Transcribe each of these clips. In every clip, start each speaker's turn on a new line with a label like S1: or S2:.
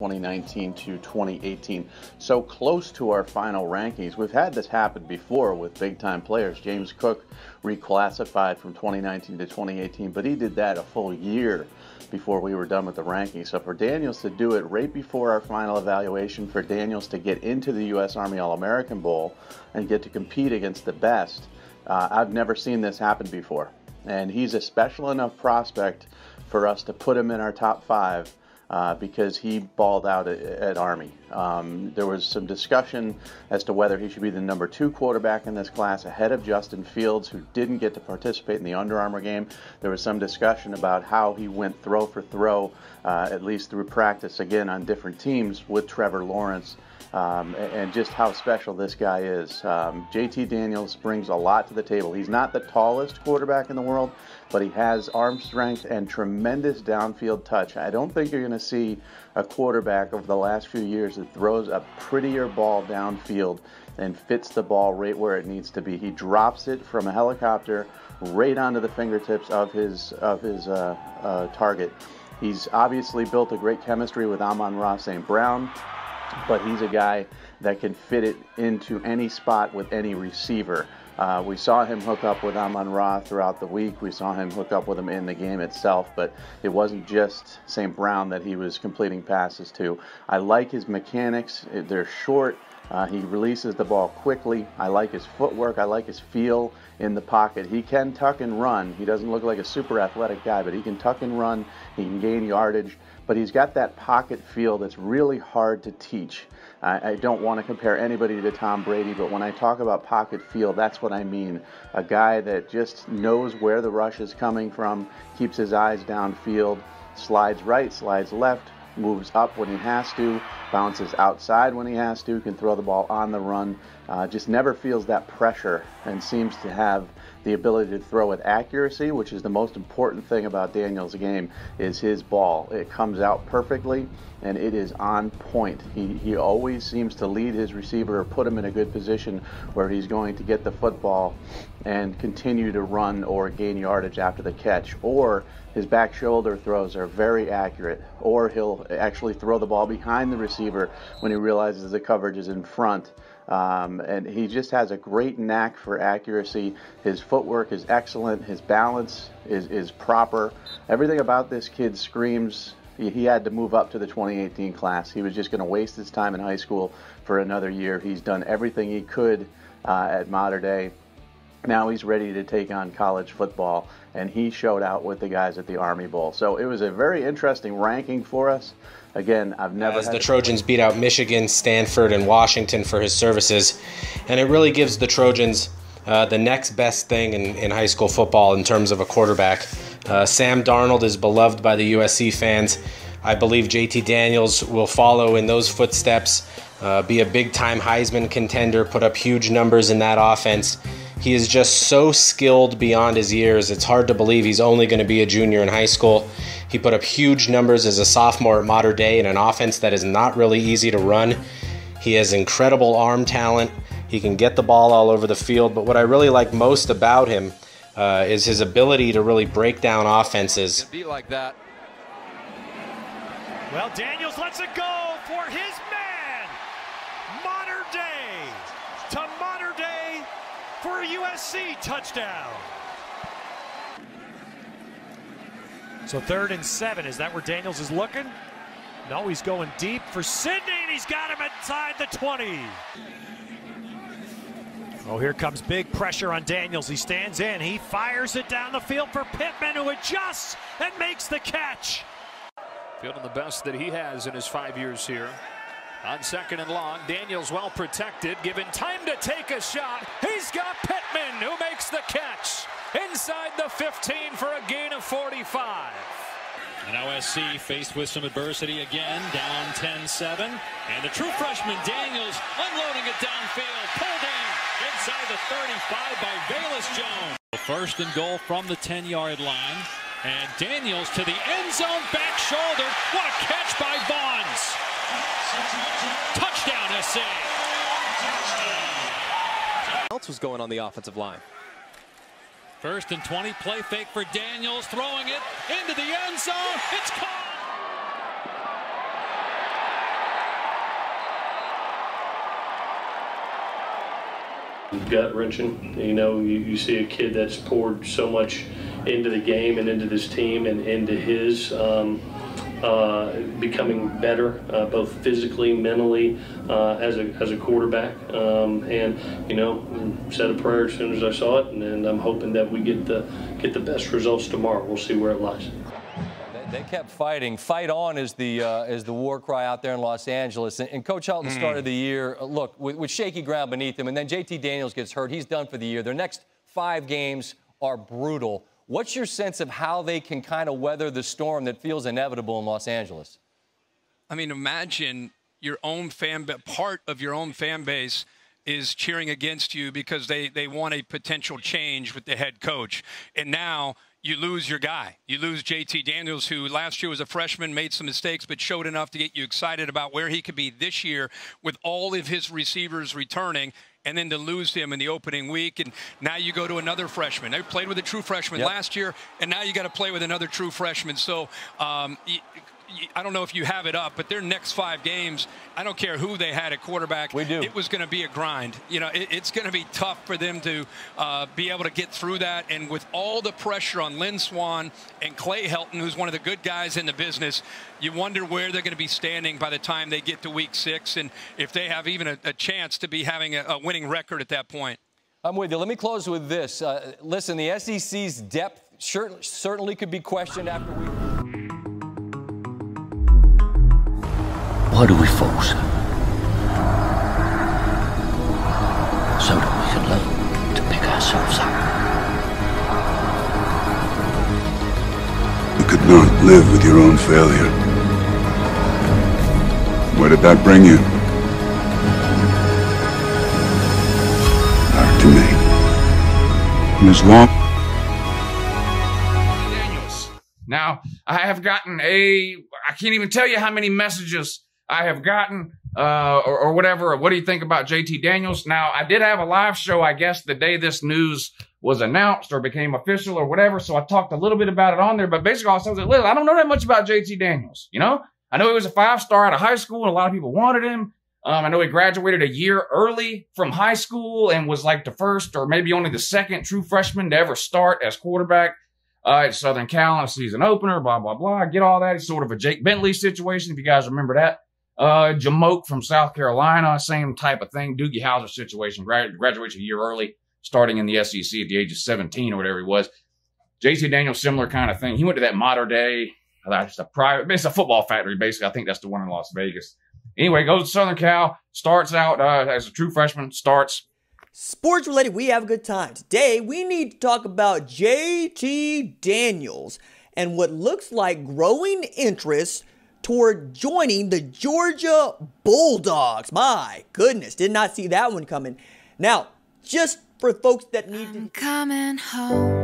S1: 2019 to 2018. So close to our final rankings. We've had this happen before with big time players. James Cook reclassified from 2019 to 2018, but he did that a full year before we were done with the rankings. So for Daniels to do it right before our final evaluation, for Daniels to get into the U.S. Army All American Bowl and get to compete against the best, uh, I've never seen this happen before. And he's a special enough prospect for us to put him in our top five uh, because he balled out at, at Army. Um, there was some discussion as to whether he should be the number two quarterback in this class ahead of Justin Fields, who didn't get to participate in the Under Armour game. There was some discussion about how he went throw for throw, uh, at least through practice, again on different teams with Trevor Lawrence. Um, and just how special this guy is. Um, JT Daniels brings a lot to the table. He's not the tallest quarterback in the world, but he has arm strength and tremendous downfield touch. I don't think you're going to see a quarterback over the last few years throws a prettier ball downfield and fits the ball right where it needs to be. He drops it from a helicopter right onto the fingertips of his of his uh, uh, target. He's obviously built a great chemistry with Amon Ra St. Brown but he's a guy that can fit it into any spot with any receiver. Uh, we saw him hook up with Amon Ra throughout the week. We saw him hook up with him in the game itself, but it wasn't just St. Brown that he was completing passes to. I like his mechanics. They're short. Uh, he releases the ball quickly. I like his footwork. I like his feel in the pocket. He can tuck and run. He doesn't look like a super athletic guy, but he can tuck and run. He can gain yardage, but he's got that pocket feel that's really hard to teach. I, I don't want to compare anybody to Tom Brady, but when I talk about pocket feel, that's what I mean. A guy that just knows where the rush is coming from, keeps his eyes downfield, slides right, slides left, moves up when he has to, bounces outside when he has to, can throw the ball on the run, uh, just never feels that pressure and seems to have the ability to throw with accuracy, which is the most important thing about Daniel's game, is his ball. It comes out perfectly and it is on point. He, he always seems to lead his receiver or put him in a good position where he's going to get the football and continue to run or gain yardage after the catch. Or his back shoulder throws are very accurate, or he'll actually throw the ball behind the receiver when he realizes the coverage is in front. Um, and he just has a great knack for accuracy. His footwork is excellent. His balance is, is proper. Everything about this kid screams he, had to move up to the 2018 class. He was just going to waste his time in high school for another year. He's done everything he could uh, at Mater Dei now he's ready to take on college football, and he showed out with the guys at the Army Bowl. So it was a very interesting ranking for us. Again, I've never.
S2: As the Trojans beat out Michigan, Stanford, and Washington for his services, and it really gives the Trojans uh, the next best thing in, in high school football in terms of a quarterback. Uh, Sam Darnold is beloved by the USC fans. I believe JT Daniels will follow in those footsteps, uh, be a big time Heisman contender, put up huge numbers in that offense. He is just so skilled beyond his years. It's hard to believe he's only going to be a junior in high school. He put up huge numbers as a sophomore at Mater Dei in an offense that is not really easy to run. He has incredible arm talent. He can get the ball all over the field. But what I really like most about him uh, is his ability to really break down offenses.
S3: Be like that.
S4: Well, Daniels lets it go for his man. Mater Dei to Mater Dei for a USC touchdown. So third and seven. Is that where Daniels is looking? No, he's going deep for Sidney, and he's got him inside the 20. Oh, here comes big pressure on Daniels. He stands in. He fires it down the field for Pittman, who adjusts and makes the catch.
S5: Feeling the best that he has in his five years here. On second and long, Daniels well protected, given time to take a shot. He's got Pittman, who makes the catch. Inside the 15 for a gain of 45.
S6: And OSC faced with some adversity again, down 10-7. And the true freshman Daniels unloading it downfield, pulled in inside the 35 by Velus Jones. First and goal from the 10-yard line. And Daniels to the end zone, back shoulder. What a catch by Vaughns. Touchdown, SC.
S7: Else was going on the offensive line.
S6: First and 20, play fake for Daniels, throwing it into the end zone. It's caught.
S3: gut wrenching. You know, you, you, see a kid that's poured so much into the game and into this team and into his. Um, uh, becoming better, uh, both physically, mentally, uh, as a as a quarterback. Um, and you know, said a prayer as soon as I saw it, and, and, I'm hoping that we get the get the best results tomorrow. We'll see where it lies.
S8: They kept fighting. Fight on is the uh, is the war cry out there in Los Angeles. And, and Coach Helton mm. started the year uh, look with, with shaky ground beneath him, and then JT Daniels gets hurt. He's done for the year. Their next five games are brutal. What's your sense of how they can kind of weather the storm that feels inevitable in Los Angeles?
S9: I mean, imagine your own fan, part of your own fan base is cheering against you because they, they want a potential change with the head coach. And now you lose your guy. You lose JT Daniels, who last year was a freshman, made some mistakes, but showed enough to get you excited about where he could be this year with all of his receivers returning and then to lose him in the opening week. And now you go to another freshman. They played with a true freshman yep. last year, and now you got to play with another true freshman. So um, I don't know if you have it up, but their next five games, I don't care who they had at quarterback.
S8: We do.
S9: It was going to be a grind. You know, it, it's going to be tough for them to uh, be able to get through that. And with all the pressure on Lynn Swann and Clay Helton, who's one of the good guys in the business, you wonder where they're going to be standing by the time they get to week six and if they have even a, a chance to be having a, a, winning record at that point.
S8: I'm with you. Let me close with this. Uh, listen, the SEC's depth sure, certainly could be questioned after we.
S10: Why do we fall, sir? So that we can learn to pick ourselves up.
S11: You could not live with your own failure. Where did that bring you? Back to me. Miss Long.
S12: Daniels. Now, I have gotten a, I can't even tell you how many messages I have gotten, uh, or, or, whatever. What do you think about JT Daniels? Now, I did have a live show, I guess, the day this news was announced or became official or whatever. So I talked a little bit about it on there, but basically I was like, listen, I don't know that much about JT Daniels. You know, I know he was a five star out of high school and a lot of people wanted him. Um, I know he graduated a year early from high school and was like the first or maybe only the second true freshman to ever start as quarterback uh, at Southern Cal in a season opener, blah, blah, blah. I get all that. It's sort of a Jake Bentley situation, if you guys remember that. Uh, Jamoke from South Carolina, same type of thing. Doogie Howser situation, grad- graduates a year early, starting in the SEC at the age of 17 or whatever he was. JT Daniels, similar kind of thing. He went to that Mater Dei, That's a private, it's a football factory, basically. I think that's the one in Las Vegas. Anyway, goes to Southern Cal, starts out uh, as a true freshman, starts.
S13: Sports related, we have a good time. Today, we need to talk about JT Daniels and what looks like growing interest toward joining the Georgia Bulldogs. My goodness, did not see that one coming. Now, just for folks that need
S14: I'm coming home,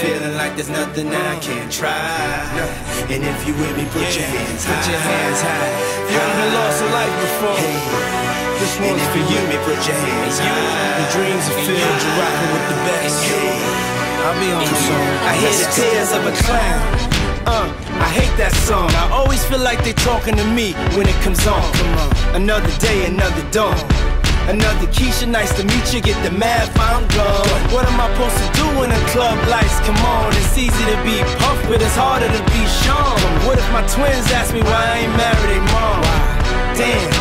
S15: feeling like there's nothing I can't try. And if you with me, put yeah. your hands put high. Your hands high. You haven't lost a life before. Hey. This one's for you. Me, put your hands high. The dreams are filled. You're rocking with the best. Hey. I'll be on the song. I hear the tears of a clown. Uh, I hate that song. I always feel like they talking to me when it comes on. Come on. Another day, another dawn. Another Keisha, nice to meet you. Get the math, I'm gone. What am I supposed to do when the club lights come on? It's easy to be puffed, but it's harder to be Sean. What if my twins ask me why I ain't married a mom? Damn.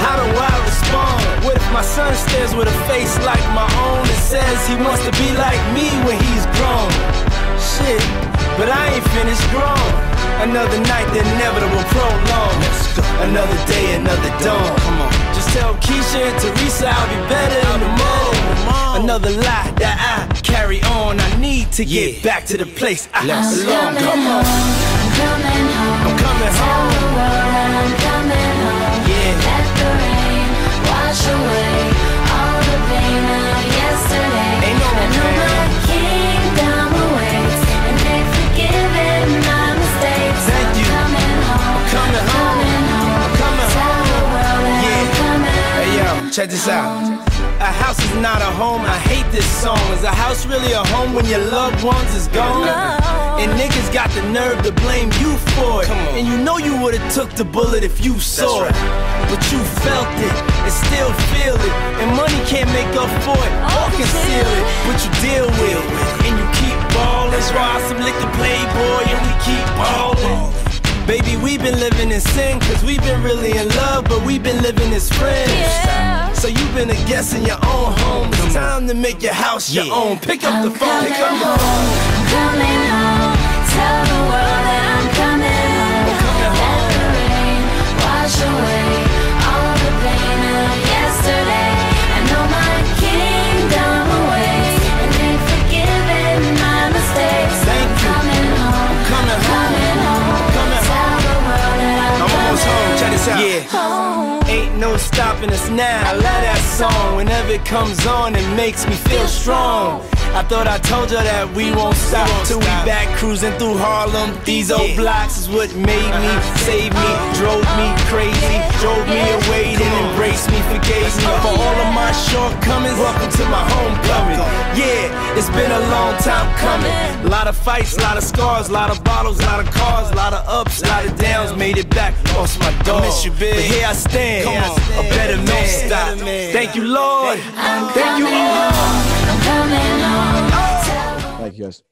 S15: How do I respond? What if my son stares with a face like my own and says he wants to be like me when he's grown? Shit, but I ain't finished grown. Another night, the inevitable prolong. Another day, another dawn. Come on. Just tell Keisha and Teresa I'll be better in the morning. Another lie that I carry on. I need to get yeah. back to the place I belong. Come on. I'm coming home. I'm coming home.
S16: Tell the
S15: world
S16: I'm coming home. Let the
S15: rain wash away this out. A house is not a home. I hate this song. Is a house really a home when your loved ones is gone? And niggas got the nerve to blame you for it. And you know you would've took the bullet if you saw it. But you felt it and still feel it. And money can't make up for it or conceal it. But you deal with it and you keep ballin'. That's why some lick the playboy and we keep ballin'. Baby, we've been living in sin, cause we've been really in love, but we've been living as friends. So you've been a guest in your own home. It's time to make your house your own. Pick up the phone, pick up the phone.
S16: I'm coming home. Tell the world that
S15: this out.
S16: coming home.
S15: Ain't no stopping us now. I love that song. Whenever it comes on, it makes me feel strong. I thought I told you that we won't stop till we back cruising through Harlem. These old blocks is what made me, saved me, drove me crazy, drove me away, then embraced me, forgave me for all of my shortcomings. Welcome to my homecoming. Yeah, it's been a long time coming. A lot of fights, a lot of scars, a lot of bottles, a lot of cars, a lot of ups, a lot of downs. Made it back, lost my dog. miss you, big. But here I stand, Come on. a better man. Stop. Thank you, Lord. Thank you, all.
S16: I'm coming home.
S17: Thank you, guys.